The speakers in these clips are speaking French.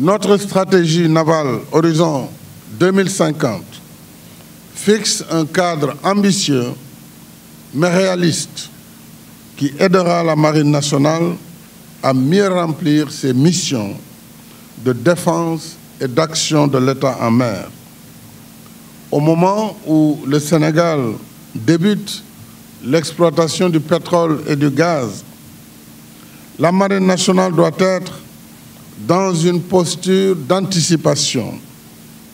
Notre stratégie navale Horizon 2050 fixe un cadre ambitieux mais réaliste qui aidera la Marine nationale à mieux remplir ses missions de défense et d'action de l'État en mer. Au moment où le Sénégal débute l'exploitation du pétrole et du gaz, la Marine nationale doit être dans une posture d'anticipation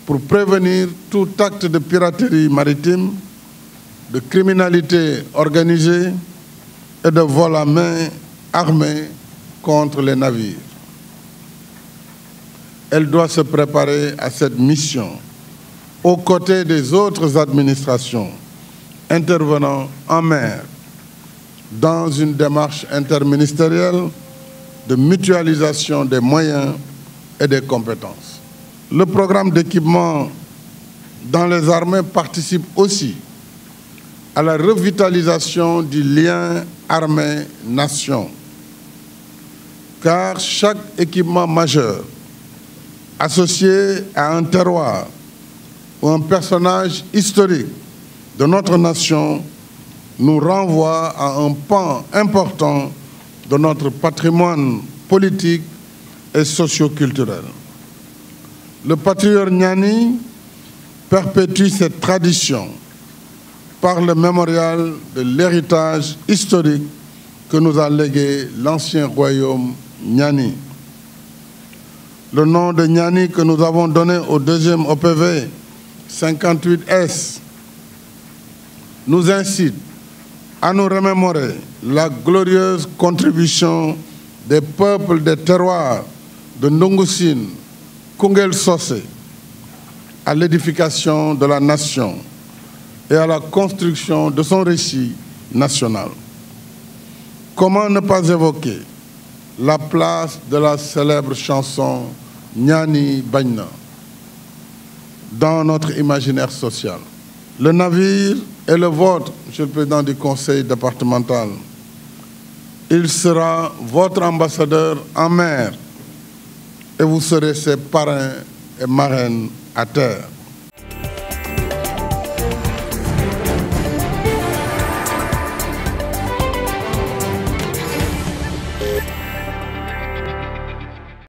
pour prévenir tout acte de piraterie maritime, de criminalité organisée et de vol à main armée contre les navires. Elle doit se préparer à cette mission aux côtés des autres administrations intervenant en mer dans une démarche interministérielle de mutualisation des moyens et des compétences. Le programme d'équipement dans les armées participe aussi à la revitalisation du lien armée-nation, car chaque équipement majeur associé à un terroir ou un personnage historique de notre nation nous renvoie à un pan important de notre patrimoine politique et socioculturel. Le patriote Niani perpétue cette tradition par le mémorial de l'héritage historique que nous a légué l'ancien royaume Niani. Le nom de Niani que nous avons donné au deuxième OPV 58S nous incite à nous remémorer la glorieuse contribution des peuples des terroirs de Ndungusin, Kungel Sosé, à l'édification de la nation et à la construction de son récit national. Comment ne pas évoquer la place de la célèbre chanson Nyani Bagna dans notre imaginaire social? Le navire est le vôtre, Monsieur le Président du Conseil départemental. Il sera votre ambassadeur en mer et vous serez ses parrains et marraines à terre.